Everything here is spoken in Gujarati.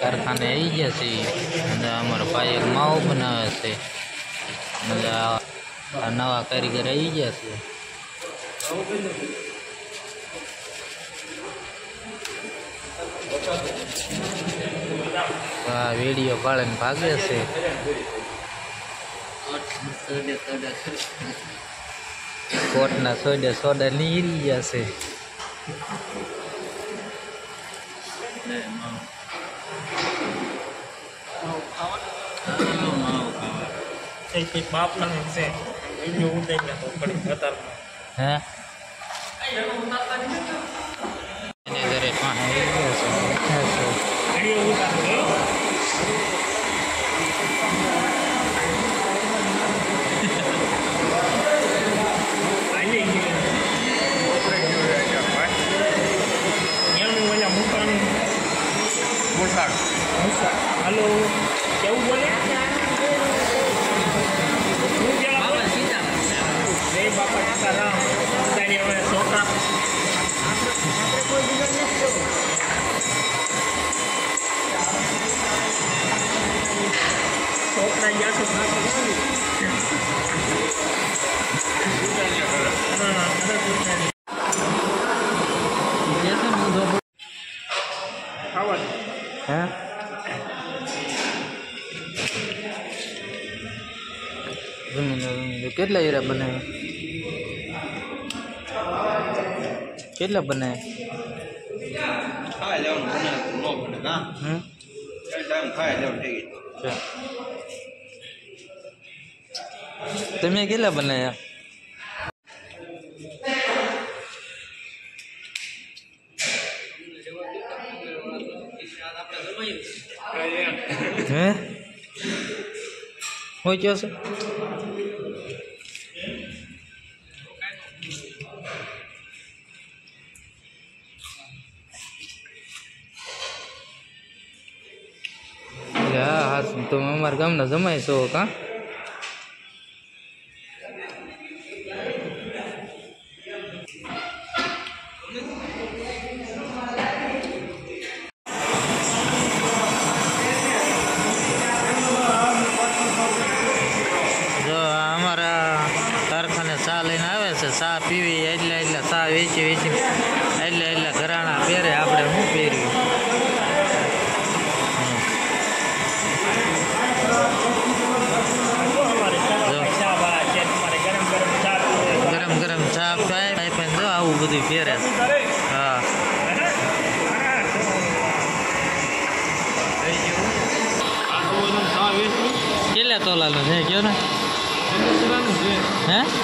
કારખાને આવી ગયા છીએ. અને અમારા ભાઈ એક માવો બનાવે છે. આ નવા કારીગર આવી ગયા છે. આ વેડીઓ પાડીને ભાગે છે. કોટના સોડે સોડા નીરી ગયા છે. એક બાપના છે વીડિયો ઉતારી નાખો ઘડી કતારમાં હે એને પાસે આવી ગયા છે બેઠા છે વિડીયો ઉતારો હાલો કેવું બોલે શું કહેવા જય બાપા સીતારામ બધાની હવે છોકરા છોકરા ગયા છો હા ખાવા હે કેટલા હીરા બનાવ્યા કેટલા બનાવ્યા તમે કેટલા બને હે? હોય કયો છે? હા હા તમે અમારા ગામના જમાઈ છો કા? અમારા કારખાને ચા લઈને આવે છે. ચા પીવી એટલે એટલે ચા વેચી વેચી એટલે એટલે ઘરાણા પહેરે આપણે શું પહેર્યું ગરમ ગરમ ચા જો આવું બધું પહેરે. હા. કેટલા તોલાનું છે, કયો ને? હે